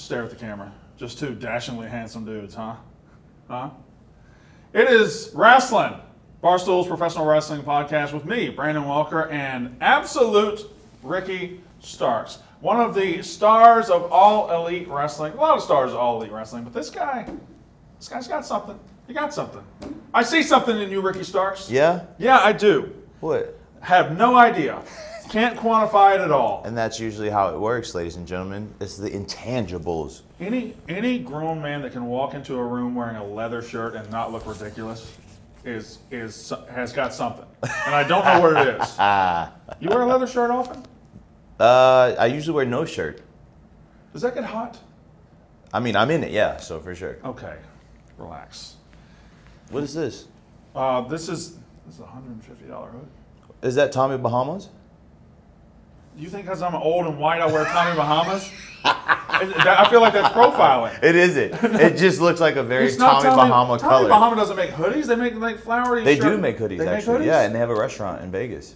stare at the camera. Just two dashingly handsome dudes, huh? Huh? It is wrestling. Barstool's professional wrestling podcast with me, Brandon Walker, and absolute Ricky Starks. One of the stars of all elite wrestling. A lot of stars of all elite wrestling, but this guy, this guy's got something. He got something. I see something in you, Ricky Starks. Yeah? Yeah, I do. What? Have no idea. Can't quantify it at all. And that's usually how it works, ladies and gentlemen. It's the intangibles. Any any grown man that can walk into a room wearing a leather shirt and not look ridiculous is is has got something, and I don't know what it is. Ah. You wear a leather shirt often? Uh, I usually wear no shirt. Does that get hot? I mean, I'm in it, yeah, so for sure. Okay, relax. What is this? Uh, this is this is a hundred and fifty dollar hood. Is that Tommy Bahamas? You think because I'm old and white I wear Tommy Bahamas? I feel like that's profiling. It isn't. It just looks like a very not Tommy, Bahama Tommy color. Tommy Bahama doesn't make hoodies. They make like flowery. They shirt- do make hoodies, They actually. make hoodies. Yeah, and they have a restaurant in Vegas.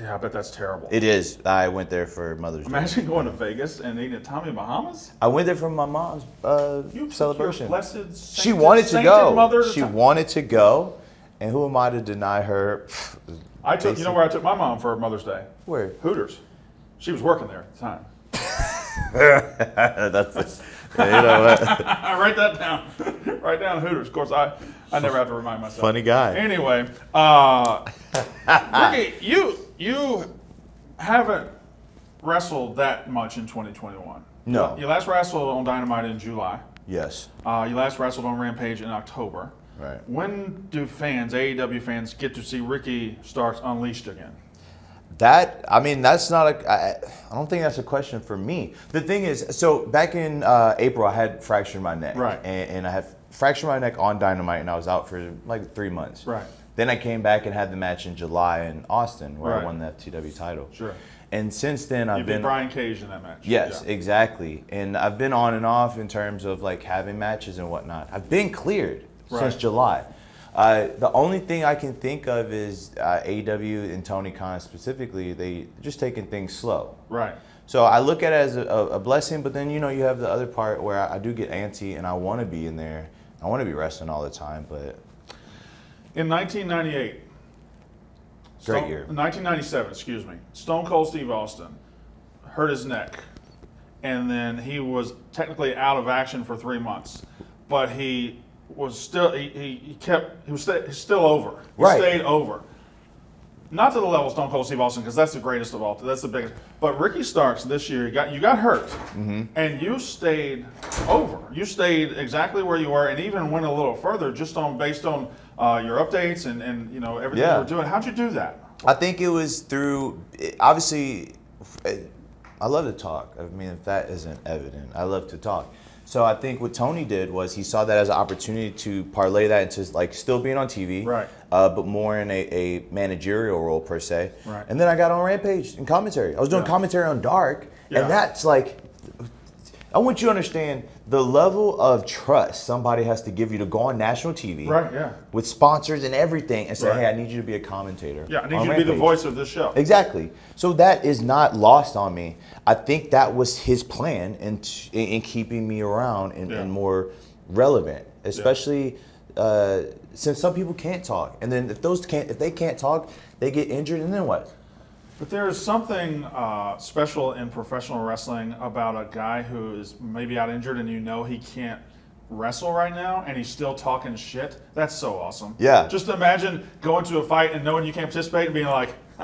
yeah, I bet that's terrible. It is. I went there for Mother's Day. Imagine going to Vegas and eating at Tommy Bahamas. I went there for my mom's uh, You celebration. Blessed, she wanted to go. To she wanted to go, and who am I to deny her? I took. You know where I took my mom for Mother's Day? Where? Hooters. She was working there at the time. That's you know what? I write that down. write down Hooters. Of course, I I never have to remind myself. Funny guy. Anyway, uh, Ricky, you you haven't wrestled that much in 2021. No. You last wrestled on Dynamite in July. Yes. Uh, you last wrestled on Rampage in October. Right. When do fans, AEW fans, get to see Ricky Starks unleashed again? That I mean, that's not a. I, I don't think that's a question for me. The thing is, so back in uh, April, I had fractured my neck, Right. And, and I had fractured my neck on Dynamite, and I was out for like three months, Right. Then I came back and had the match in July in Austin, where Right. I won the FTW title. Sure. And since then, I've You beat been Brian Cage in that match. Yes, Yeah. exactly. And I've been on and off in terms of like having matches and whatnot. I've been cleared since July. Uh, the only thing I can think of is uh, AEW and Tony Khan specifically. They just taking things slow. Right. So I look at it as a, a blessing, but then you know you have the other part where I, I do get antsy and I want to be in there. I want to be wrestling all the time, but In 1998. Great Stone- year. 1997, excuse me. Stone Cold Steve Austin hurt his neck, and then he was technically out of action for three months, but he was still he, he, he kept he was he's still over. He Right. stayed over. Not to the level of Stone Cold Steve Austin because that's the greatest of all. That's the biggest. But Ricky Starks this year, you got you got hurt, Mm-hmm. and you stayed over. You stayed exactly where you were, and even went a little further just on based on uh, your updates and, and you know everything Yeah. you were doing. How'd you do that? I think it was through obviously. I love to talk. I mean, if that isn't evident, I love to talk. So I think what Tony did was he saw that as an opportunity to parlay that into like still being on TV, Right. Uh, but more in a, a managerial role per se. Right. And then I got on Rampage and commentary. I was doing Yeah. commentary on Dark, Yeah. and that's like. I want you to understand the level of trust somebody has to give you to go on national TV, Right, yeah. with sponsors and everything, and say, Right. "Hey, I need you to be a commentator." Yeah, I need you to be the voice of this show. Exactly. So that is not lost on me. I think that was his plan in in, in keeping me around and, Yeah. and more relevant, especially uh, since some people can't talk, and then if those can't, if they can't talk, they get injured, and then what? But there is something uh, special in professional wrestling about a guy who is maybe out injured and you know he can't wrestle right now and he's still talking shit. That's so awesome. Yeah. Just imagine going to a fight and knowing you can't participate and being like,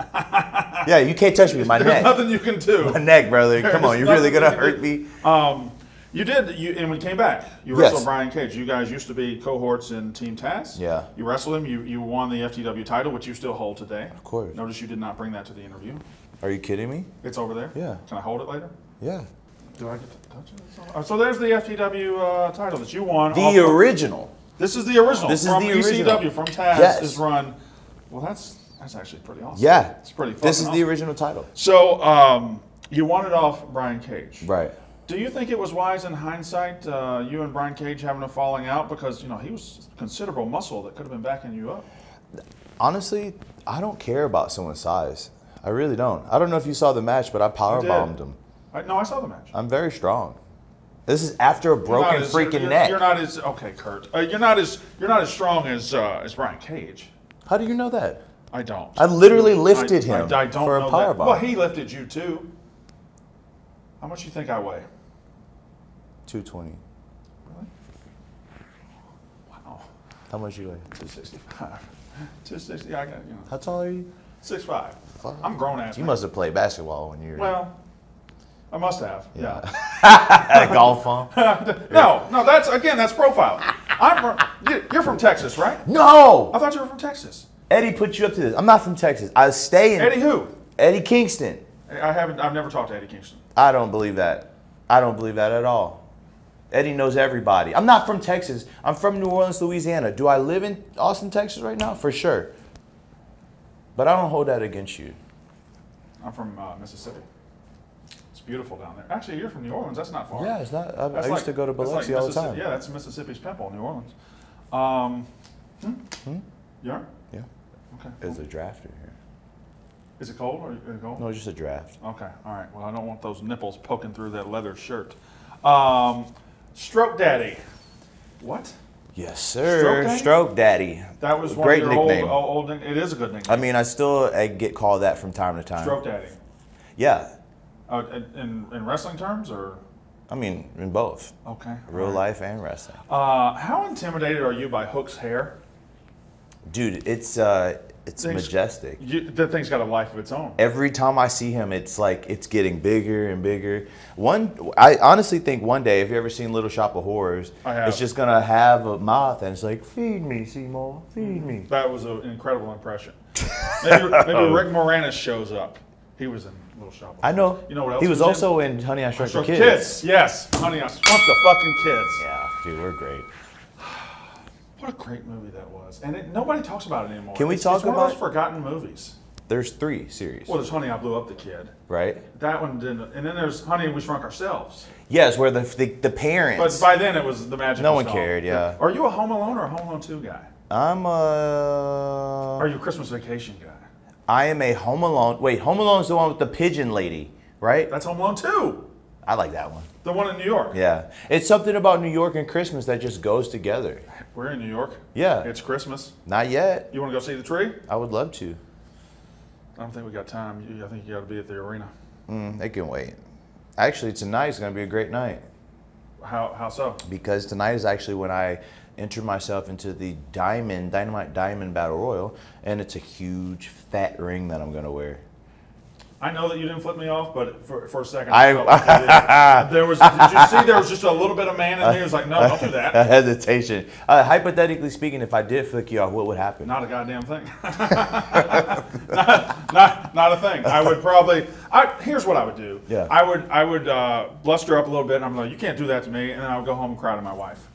Yeah, you can't touch me, my there's neck, nothing you can do. my neck, brother. Come on, you're really gonna hurt me. Um, you did, you, and you came back, you Yes. wrestled Brian Cage. You guys used to be cohorts in Team Taz. Yeah. You wrestled him. You, you won the FTW title, which you still hold today. Of course. Notice you did not bring that to the interview. Are you kidding me? It's over there. Yeah. Can I hold it later? Yeah. Do I get to touch it? Oh, so there's the FTW uh, title that you won. The original. This is the original. This is from the original. ECW from Taz Yes. is run. Well, that's that's actually pretty awesome. Yeah. it's pretty. This is the original title. So um, you won it off Brian Cage. Right. Do you think it was wise in hindsight, uh, you and Brian Cage having a falling out because you know he was considerable muscle that could have been backing you up? Honestly, I don't care about someone's size. I really don't. I don't know if you saw the match, but I power bombed him. I, no, I saw the match. I'm very strong. This is after a broken as- freaking you're, neck. You're not as okay, Kurt. Uh, you're not as you're not as strong as uh, as Brian Cage. How do you know that? I don't. I literally I- lifted I, him I, don't for a power that. bomb. Well, he lifted you too. How much you think I weigh? 220. Really? Wow. How much you weigh? 265. 260. I got you know. How tall are you? Six five. Fuck. I'm grown ass. You man. must have played basketball when you were Well, I must have. Yeah. at golf on. no, no. That's again. That's profile. I'm from. you- You're from Texas, right? No! I thought you were from Texas. Eddie put you up to this. I'm not from Texas. I stay in Eddie who? Eddie Kingston. I haven't. I've never talked to Eddie Kingston. I don't believe that. I don't believe that at all. Eddie knows everybody. I'm not from Texas. I'm from New Orleans, Louisiana. Do I live in Austin, Texas right now? For sure. But I don't hold that against you. I'm from uh, Mississippi. It's beautiful down there. Actually, you're from New Orleans. That's not far. Yeah, it's not. I, I used like- to go to Biloxi like all the time. Yeah, that's Mississippi's pimple, New Orleans. Um, hmm? You are? Yeah. Okay. There's a draft in here. Is it cold or is it cold? No, it's just a draft. Okay. All right. Well, I don't want those nipples poking through that leather shirt. Um, Stroke Daddy. What? Yes, sir. Stroke Daddy? Stroke Daddy. That was one Great of your nickname. old, old, old. It is a good nickname. I mean, I still I get called that from time to time. Stroke Daddy. Yeah. Uh, in, in wrestling terms, or I mean, in both okay. real all right. life and wrestling. Uh, how intimidated are you by Hook's hair? Dude, it's uh, it's Things- majestic. You, that thing's got a life of its own. Every time I see him, it's like it's getting bigger and bigger. One, I honestly think one day, if you ever seen Little Shop of Horrors, it's just gonna have a mouth and it's like, feed me, Seymour, feed me. That was an incredible impression. Maybe, maybe Rick Moranis shows up. He was in Little Shop. of I know. You know what else? He was in? also in Honey I Shrunk the Shrunk Kids. kids. Yes, honey, I shrunk the fucking kids. Yeah, dude, we're great. What a great movie that was, and it, nobody talks about it anymore. Can we It's- talk it's one about- of those forgotten movies? There's three series, Well, there's Honey, I Blew Up the Kid. right? That one didn't, and then there's Honey, We Shrunk Ourselves. Yes, where the the, the But by then it was the magic. No one gone. cared, yeah. Are you a Home Alone or a Home Alone Two guy? I'm a. Are you a Christmas Vacation guy? I am a Home Alone. Wait, Home Alone is the one with the pigeon lady, right? That's Home Alone Two, I like that one. The one in New York. Yeah, it's something about New York and Christmas that just goes together. We're in New York. Yeah. It's Christmas. Not yet. You want to go see the tree? I would love to. I don't think we got time. I think you got to be at the arena. Mm, they can wait. Actually, tonight's going to be a great night How how so? because tonight is actually when I enter myself into the Diamond Dynamite Diamond Battle Royal, and it's a huge fat ring that I'm going to wear. I know that you didn't flip me off, but for, for a second, I- felt like did. there was. Did you see there was just a little bit of man in there? It's like, no, don't do that." A hesitation. Uh, hypothetically speaking, if I did flick you off, what would happen? Not a goddamn thing. not, not, not a thing. I would probably. I, here's what I would do. Yeah. I would I would uh, bluster up a little bit, and I'm like, you can't do that to me, and then I would go home and cry to my wife.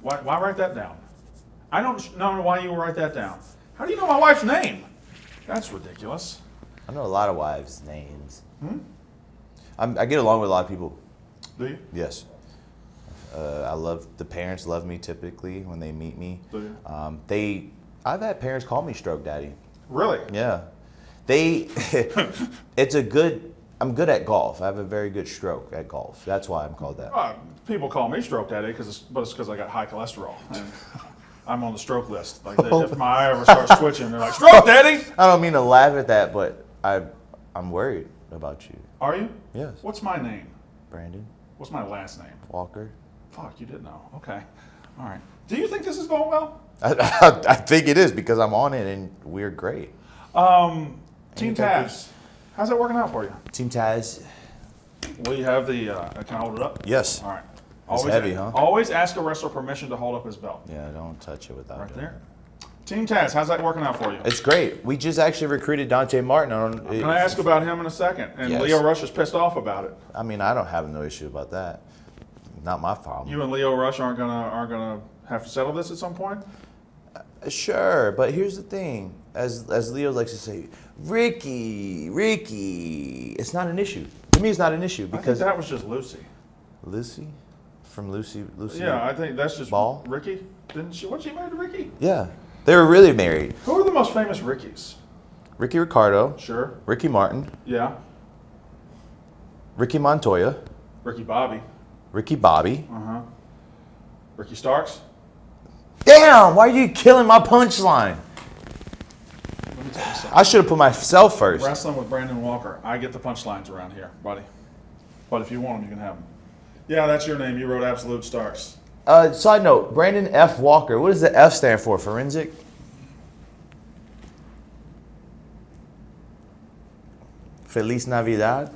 Why, why write that down? I don't know why you would write that down. How do you know my wife's name? That's ridiculous. I know a lot of wives' names. I'm, I get along with a lot of people. Do you? Yes. Uh, I love the parents love me typically when they meet me. Do you? Um, they, I've had parents call me stroke daddy. Really? Yeah, they. it's a good. I'm good at golf. I have a very good stroke at golf. That's why I'm called that. Uh, people call me stroke daddy because, it's, but it's because I got high cholesterol. I'm on the stroke list. Like if my eye ever starts twitching, they're like, "Stroke daddy." I don't mean to laugh at that, but I, I'm worried about you, Are you? Yes. What's my name? Brandon What's my last name? Walker. Fuck, you didn't know. Okay. All right. Do you think this is going well? I, I, I think it is because I'm on it and we're great. Um, Team? Taz. How's that working out for you? Team Taz. Will you have the? Uh, can I hold it up? Yes. All right. It's heavy, huh? Always ask a wrestler permission to hold up his belt. Yeah, don't touch it without Right there. it. Team Taz, how's that working out for you? It's great. We just actually recruited Dante Martin on. Can I uh, ask about him in a second? And Yes. Lio Rush is pissed off about it. I mean, I don't have no issue about that. Not my problem. You and Lio Rush aren't gonna aren't gonna have to settle this at some point. Uh, sure, but here's the thing. As as Lio likes to say, Ricky, Ricky, it's not an issue. To me, it's not an issue I think because that was just Lucy. Lucy, from Lucy, Lucy. Yeah, I think that's just Ball? Ricky. Didn't she? What she married to Ricky? Yeah, they were really married. Who are the most famous Rickies? Ricky Ricardo, Sure. Ricky Martin, Yeah. Ricky Montoya, Ricky Bobby. Ricky Bobby. Uh huh. Ricky Starks. Damn, why are you killing my punchline? Let me tell you something. I should have put myself first. Wrestling with Brandon Walker. I get the punchlines around here, buddy. But if you want them, you can have them. Yeah, that's your name. You wrote Absolute Starks. Uh, side note, Brandon F. Walker. What does the F stand for? Forensic? Feliz Navidad?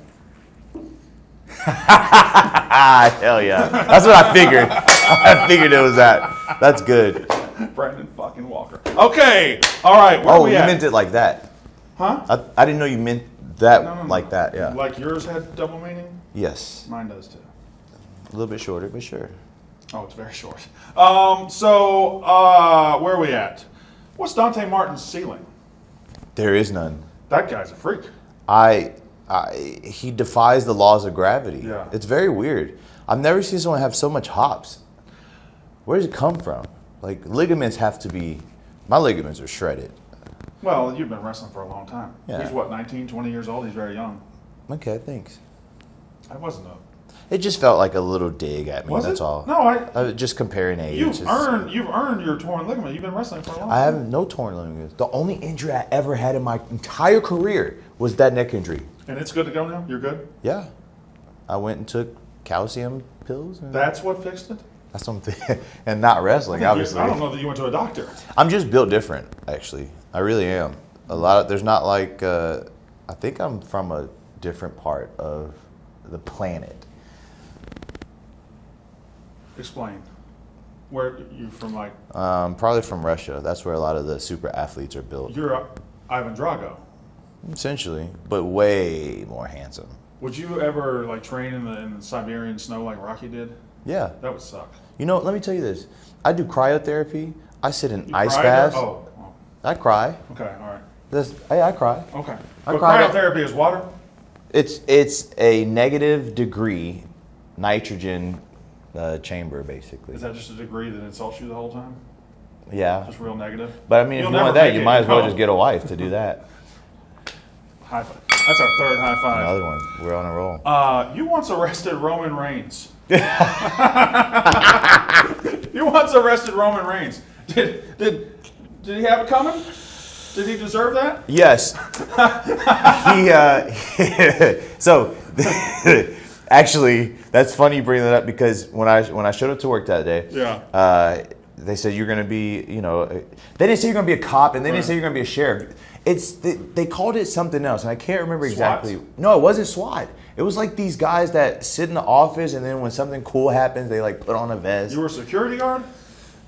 Hell yeah. That's what I figured. I figured it was that. That's good. Brandon fucking Walker. Okay. All right. Where Oh, we you at? meant it like that. Huh? I, I didn't know you meant that No, no, no. like that. Yeah. Like yours had double meaning? yes. Mine does too. A little bit shorter, but sure. Oh, it's very short. Um, so, uh, where are we at? What's Dante Martin's ceiling? There is none. That guy's a freak. I, I he defies the laws of gravity. Yeah. It's very weird. I've never seen someone have so much hops. Where does it come from? Like ligaments have to be my ligaments are shredded. Well, you've been wrestling for a long time. Yeah. He's what, 19, 20 years old? He's very young. Okay, thanks. I wasn't a. It just felt like a little dig at me, Was that's it? all. No, I. Uh, just comparing age. You've just- earned you've earned your torn ligament. You've been wrestling for a long time. I have no torn ligaments. The only injury I ever had in my entire career was that neck injury. And it's good to go now. You're good. Yeah. I went and took calcium pills. And That's what fixed it. that's something. and not wrestling, I you- obviously. I don't know that you went to a doctor. I'm just built different, actually. I really am. A lot of there's not like uh, I think I'm from a different part of the planet. Explain. Where you from? Like Um, probably from Russia. That's where a lot of the super athletes are built. you're Ivan Drago. Essentially, but way more handsome. Would you ever like train in the in the Siberian snow like Rocky did? Yeah. That would suck. You know, let me tell you this. I do cryotherapy. I sit in You ice baths. Oh, oh, I cry. okay, all right, This, I, I cry. okay. I But at- cryotherapy is water. It's it's a negative degree nitrogen uh, chamber, basically. Is that just a degree that insults you the whole time? Yeah. Just real negative. But I mean, You'll if you want that, you might as well just get a wife to do that. High five. That's our third high five. Another one. We're on a roll. Uh, you once arrested Roman Reigns. you once arrested Roman Reigns. Did did did he have it coming? Did he deserve that? Yes. he. Uh, so, actually, that's funny you bring that up because when I when I showed up to work that day, Yeah. uh, they said you're going to be, you know, uh, they didn't say you're going to be a cop, and they Right. didn't say you're going to be a sheriff. It's they, they called it something else, and I can't remember SWAT? exactly. No, it wasn't SWAT. It was like these guys that sit in the office, and then when something cool happens, they like put on a vest. You were a security guard.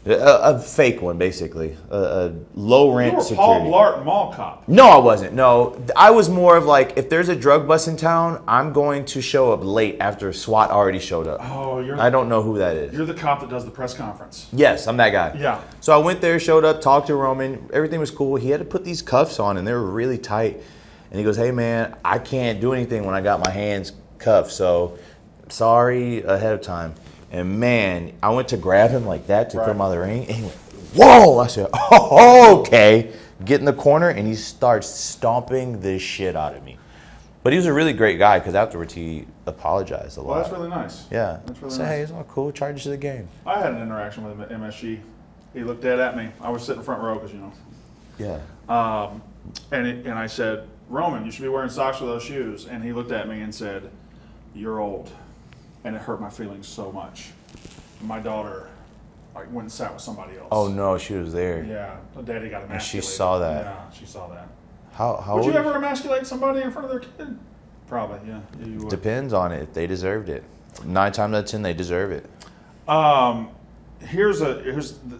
A, a fake one, basically, a, a low You rent were security. Paul Blart Mall Cop. No, I wasn't. No, I was more of like, if there's a drug bust in town, I'm going to show up late after SWAT already showed up. Oh, you're I don't know who that is. you're the cop that does the press conference. Yes, I'm that guy. Yeah. So I went there, showed up, talked to Roman. Everything was cool. He had to put these cuffs on, and they were really tight. And he goes, "Hey, man, I can't do anything when I got my hands cuffed. So sorry ahead of time." And man, I went to grab him like that to Right. put him out of the ring, and he went, "Whoa!" I said, "Oh, okay." Get in the corner, and he starts stomping the shit out of me. But he was a really great guy because afterwards he apologized a lot. Well, that's really nice. yeah. That's really Say, nice. hey, it's all cool. Charges to the game. I had an interaction with him at MSG. He looked dead at me. I was sitting front row because you know. Yeah. Um, and, it, and I said, Roman, you should be wearing socks with those shoes. And he looked at me and said, You're old. And it hurt my feelings so much. My daughter like, went and sat with somebody else. Oh no, she was there. Yeah, daddy got emasculated. she saw that. Yeah, she saw that. How how Would you ever emasculate somebody in front of their kid? Probably, yeah. yeah you would. Depends on it. If they deserved it. Nine times out of ten, they deserve it. Um, here's a here's. The,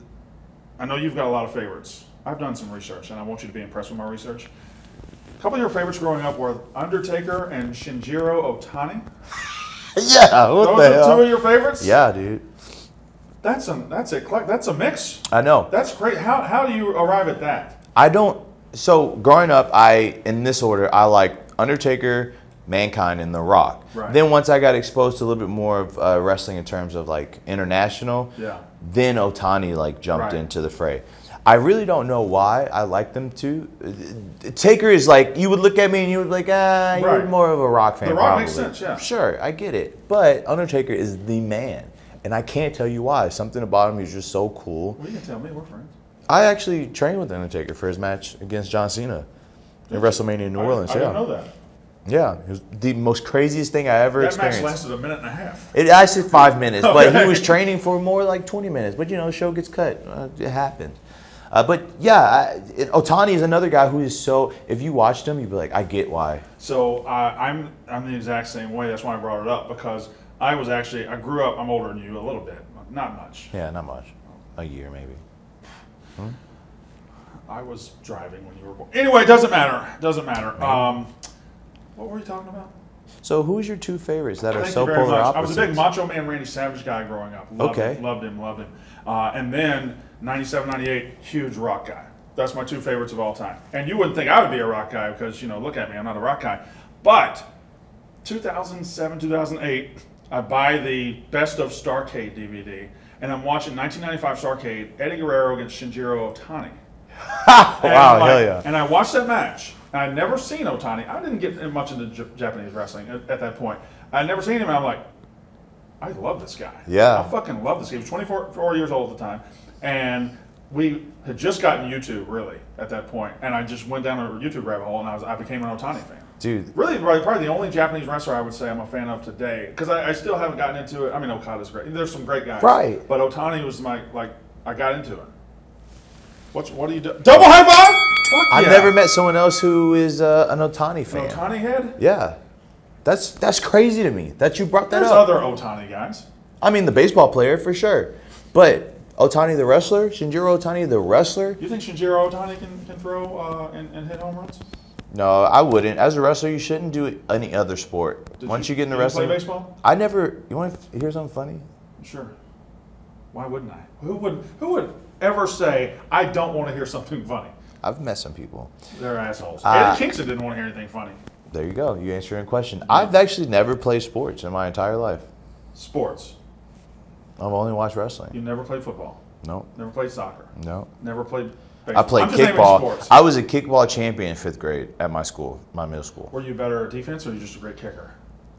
I know you've got a lot of favorites. I've done some research, and I want you to be impressed with my research. A couple of your favorites growing up were Undertaker and Shinjiro Otani. Yeah. What Those the are hell? two of your favorites. Yeah, dude. That's a that's a that's a mix. I know. That's great. How how do you arrive at that? I don't. So growing up, I in this order, I like Undertaker, Mankind, and The Rock. Right. Then once I got exposed to a little bit more of uh, wrestling in terms of like international, Yeah. then Otani like jumped Right. into the fray. I really don't know why I like them too. Taker is like you would look at me and you would be like, ah, you're Right. more of a rock fan. The Rock makes sense, yeah. Sure, I get it. But Undertaker is the man, and I can't tell you why. Something about him is just so cool. Well, you can tell me. We're friends. I actually trained with Undertaker for his match against John Cena in WrestleMania in New I- Orleans. I, yeah, didn't know that. yeah, it was the most craziest thing I ever That match lasted a minute and a half. It lasted five minutes, but he was training for more like 20 minutes. But you know, the show gets cut. Uh, it happened. Uh, but yeah, Otani is another guy who is so. If you watched him, you'd be like, I get why. So uh, I'm I'm the exact same way. That's why I brought it up because I was actually I grew up. I'm older than you a little bit, not much. Yeah, not much. A year maybe. I was driving when you were born. Anyway, it doesn't matter. Doesn't matter. Um, what were you talking about? So who's your two favorites that are Thank so polar much. opposites? I was a big Macho Man Randy Savage guy growing up. Loved Okay. Him, loved him, loved him. Uh, and then 97, 98, huge rock guy. That's my two favorites of all time. And you wouldn't think I would be a rock guy because, you know, look at me, I'm not a rock guy. But 2007, 2008, I buy the Best of Starcade DVD, and I'm watching 1995 Starcade, Eddie Guerrero against Shinjiro Otani. And wow, like- hell yeah. And I watched that match. And I'd never seen Otani. I didn't get much into J- Japanese wrestling at, at that point. I'd never seen him, and I'm like, I love this guy. Yeah. I fucking love this guy. He was 24 years old at the time. And we had just gotten YouTube, really, at that. And I just went down a YouTube rabbit hole, and I, was, I became an Otani fan. Dude, Really, probably, the only Japanese wrestler I would say I'm a fan of today. Because I, I still haven't gotten into it. I mean, Okada's great. There's some great guys. Right. But Otani was my, like, I got into it. What's, what do you do? Double high five? Fuck I've yeah. never met someone else who is uh, an Otani An fan. Otani head? Yeah, that's that's crazy to me that you brought that There's up. There's other Otani guys. I mean, the baseball player for sure, but Otani the wrestler, Shinjiro Otani the wrestler. You think Shinjiro Otani can, can throw uh, and, and hit home runs? No, I wouldn't. As a wrestler, you shouldn't do any other sport. Did Once you- you, get into you play wrestling, baseball? I never. You want to hear something funny? Sure. Why wouldn't I? Who would who would ever say I don't want to hear something funny? I've met some people. They're assholes. Uh, Eddie Kingston didn't want to hear anything funny. There you go. You answer your question. I've actually never played sports in my entire life. Sports. I've only watched wrestling. You never played football. No, Never played soccer. no. Never played. I played I'm kickball. I was a kickball champion in fifth grade at my school, my middle school. Were you better at defense or you just a great kicker?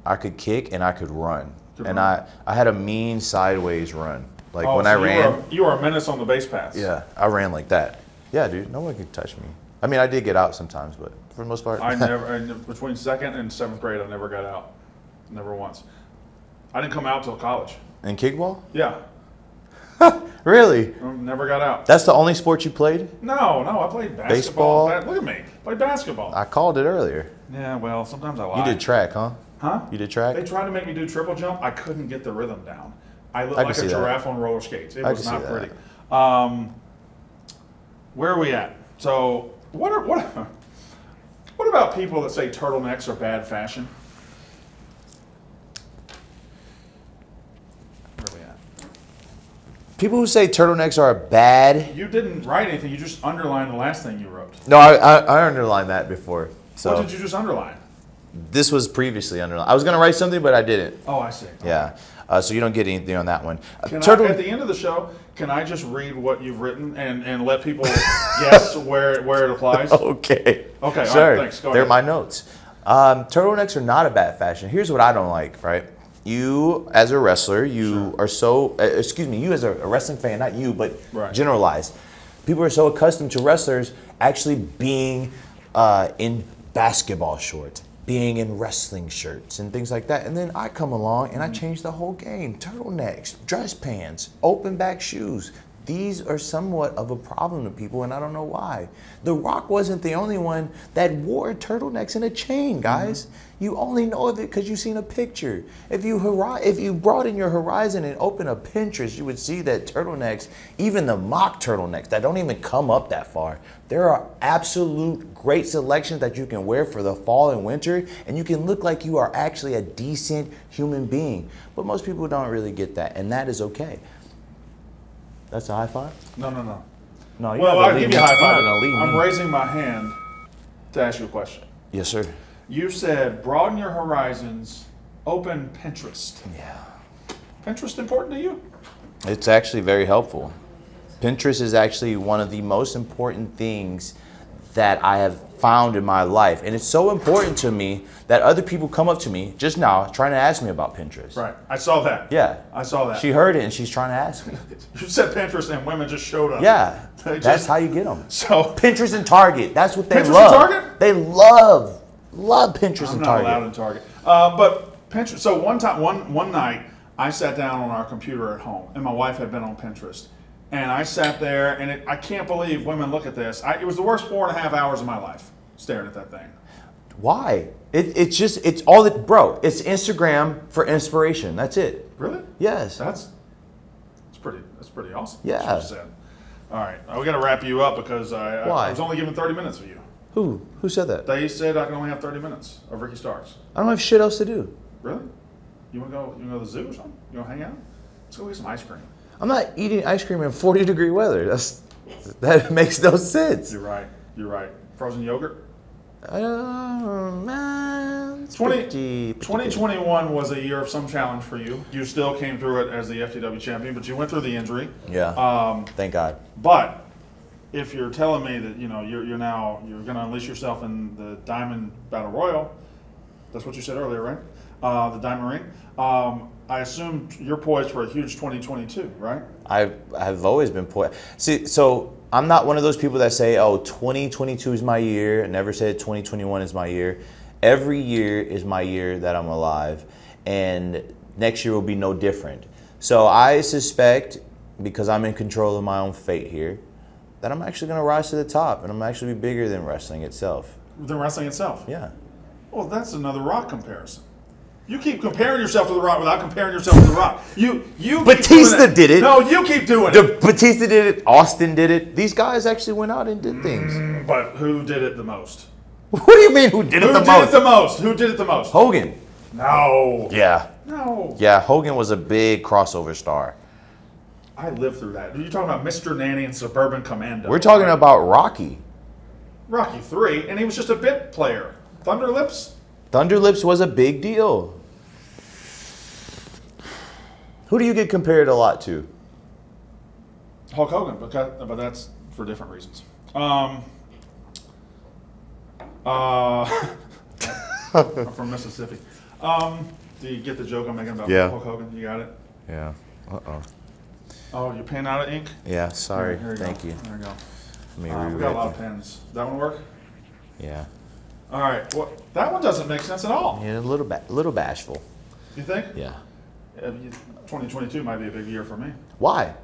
I could kick and I could run, and run. I I had a mean sideways run. Like Oh, when so I you ran, were, a, you were a menace on the base pass. yeah, I ran like that. Yeah, dude, no one could touch me. I mean, I did get out sometimes, but for the most part, I never between second and seventh grade, I never got out, never once. I didn't come out till college. In kickball. Yeah, Really? Never got out. That's the only sport you played? No, no, I played basketball. Baseball? Ba- Look at me, played basketball. I called it earlier. yeah, well, sometimes I lie. You did track, huh? huh? You did track? They tried to make me do triple jump. I couldn't get the rhythm down. I looked I like a see that. giraffe on roller skates. It I was not pretty. Um, where are we at? So, what are what? What about people that say turtlenecks are bad fashion? Where are we at? People who say turtlenecks are bad. You didn't write anything. You just underlined the last thing you wrote. No, I, I, I underlined that before. So what did you just underline? this was previously underlined. I was gonna write something, but I didn't. Oh, I see. Yeah. Uh, so you don't get anything on that one. Uh, Can turtle. I, at the end of the show, can I just read what you've written and, and let people guess where where it applies? okay. Okay, all right, Sure. thanks. Go They're ahead. my notes. Um, turtlenecks are not a bad fashion. Here's what I don't like. Right. You, as a wrestler, you are so. Uh, excuse me. You, as a, a wrestling fan, not you, but Right. generalized. People are so accustomed to wrestlers actually being uh, in basketball shorts, being in wrestling shirts, and things like that. And then I come along and I change the whole game. Turtlenecks, dress pants, open back shoes. These are somewhat of a problem to people, and I don't know why. The Rock wasn't the only one that wore turtlenecks and a chain, mm-hmm. guys. You only know of it because you've seen a picture. If you hori- if you broaden your horizon and open a Pinterest, you would see that turtlenecks, even the mock turtlenecks that don't even come up that far, there are absolute great selections that you can wear for the fall and winter, and you can look like you are actually a decent human being. But most people don't really get that, and that is okay. That's a high five? No, no, no. No, you're Well, I'll give you a high five. I'm raising my hand to ask you a question. Yes, sir. You said broaden your horizons, open Pinterest. Yeah. Pinterest important to you? It's actually very helpful. Pinterest is actually one of the most important things that I have found in my life. And it's so important to me that other people come up to me just now trying to ask me about Pinterest. Right. I saw that. Yeah. I saw that. She heard it and she's trying to ask me. you said Pinterest and women just showed up. Yeah. They That's how you get them. So Pinterest and Target. That's what they Pinterest and love. Target? They love, love Pinterest I'm and not Target. allowed in Target. Uh, but Pinterest. So one time, one one night, I sat down on our computer at home, and my wife had been on Pinterest, and I sat there, and it, I can't believe women look at this. I, it was the worst four and a half hours of my life staring at that thing. Why? It, it's just, it's all that, bro, it's Instagram for inspiration. That's it. Really? Yes. That's that's pretty. That's pretty awesome. Yeah. That's what you said. All right, we got to wrap you up because I, Why? I was only given 30 minutes of you. Who? Who said that? They said I can only have 30 minutes of Ricky Starks. I don't have shit else to do. Really? You want to go? You want to go to the zoo or something? You want to hang out? Let's go get some ice cream. I'm not eating ice cream in 40 degree weather. That's that makes no sense. You're right. You're right. Frozen yogurt. Uh, man, it's 20 pretty- pretty good. 2021 was a year of some challenge for you. You still came through it as the FTW champion, but you went through the injury. Yeah. Um, Thank God. but if you're telling me that you know you're, you're now you're going to unleash yourself in the Diamond Battle Royal, that's what you said earlier, right? Uh, the Diamond Ring. Um, I assume you're poised for a huge 2022, right? I've, I've always been poised. See, so I'm not one of those people that say, oh, 2022 is my year. I never said 2021 is my year. Every year is my year that I'm alive, and next year will be no different. So I suspect, because I'm in control of my own fate here, that I'm actually going to rise to the top, and I'm actually be bigger than wrestling itself. The wrestling itself. Yeah. Well, that's another Rock comparison. You keep comparing yourself to the Rock without comparing yourself to the Rock. You you. Batista did it. No, you keep doing The Batista did it. Austin did it. These guys actually went out and did things. Mm, but who did it the most? What do you mean? Who did it Who the did most? it the most? Who did it the most? Hogan. No. Yeah. No. Yeah, Hogan was a big crossover star. I lived through that. You're talking about Mr. Nanny and Suburban Commando. We're talking right? about Rocky. Rocky Three, and he was just a bit player. Thunderlips. Thunderlips was a big deal. Who do you get compared a lot to? Hulk Hogan, but, but that's for different reasons. Um, uh, I'm from Mississippi. Um, do you get the joke I'm making about Yeah. Hulk Hogan? You got it? Yeah. Uh oh. Oh, your pen out of ink? Yeah. Sorry. Here Thank go. you. There you go. Let me Uh, we got a lot of pens. That one work? Yeah. All right. Well, that one doesn't make sense at all. Yeah. A little ba- little bashful. You think? Yeah. Uh, you- 2022 might be a big year for me. Why?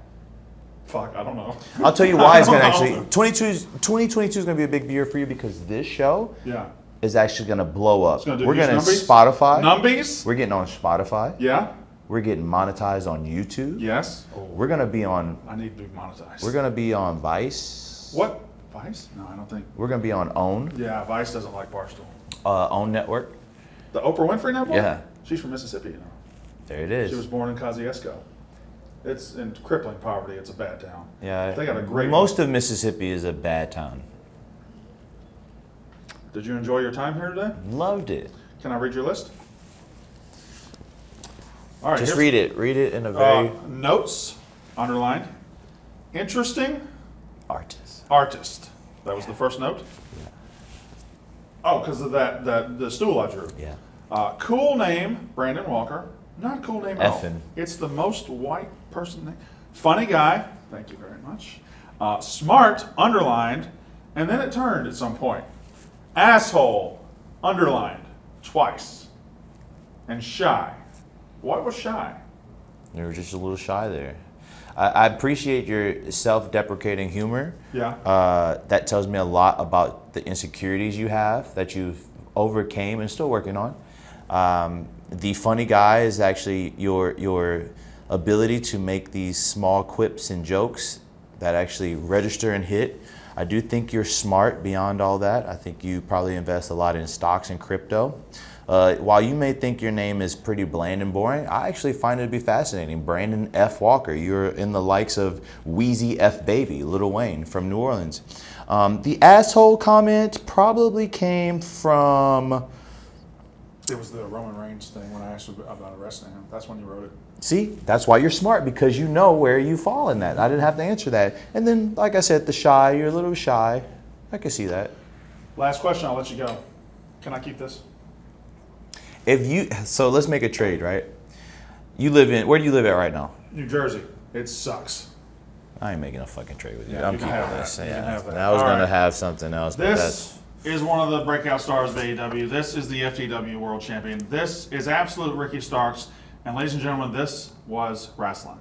Fuck, I don't know. I'll tell you why it's gonna actually 22 is 2022 is gonna be a big year for you because this show Yeah. is actually gonna blow up. gonna We're gonna numbies? Spotify. Numbies? We're getting on Spotify. Yeah. We're getting monetized on YouTube. Yes. Oh, We're gonna be on. I need to be monetized. We're gonna be on Vice. What? Vice? No, I don't think. We're gonna be on Own, Yeah, Vice doesn't like Barstool. uh, Own Network. The Oprah Winfrey Network? Yeah. She's from Mississippi, you know. There it is. She was born in Kosciusko. It's in crippling poverty. It's a bad town. yeah. They got a great. Most of Mississippi is a bad town. Did you enjoy your time here today? Loved it. Can I read your list? All right. Just read it. Read it in a very Uh, notes underlined. Interesting artist. artist. That was the first note. Yeah. Oh, because of that, that the stool I drew. Yeah. Uh, cool name, Brandon Walker. Not a cool name at all. It's the most white person name. Funny guy. Thank you very much. Uh, smart, underlined, and then it turned at some point. Asshole, underlined, twice. And shy. What was shy? You were just a little shy there. I, I appreciate your self-deprecating humor. Yeah. Uh, that tells me a lot about the insecurities you have that you've overcame and still working on. Um, the funny guy is actually your your ability to make these small quips and jokes that actually register and hit. I do think you're smart beyond all that. I think you probably invest a lot in stocks and crypto. Uh, while you may think your name is pretty bland and boring, I actually find it to be fascinating. Brandon F. Walker, you're in the likes of Weezy F. Baby, Little Wayne from New Orleans. Um, the asshole comment probably came from. It was the Roman Reigns thing when I asked about arresting him. That's when you wrote it. See, that's why you're smart because you know where you fall in that. I didn't have to answer that. And then, like I said, the shy, you're a little shy. I can see that. Last question, I'll let you go. Can I keep this? If you, so let's make a trade, right? You live in, where do you live at right now? New Jersey. It sucks. I ain't making a fucking trade with you. Yeah, I'm you keeping this. that. Yeah. that. I was All gonna right. have something else, but that's This is one of the breakout stars of AEW. This is the FTW World Champion. This is absolute Ricky Starks. And ladies and gentlemen, this was wrestling.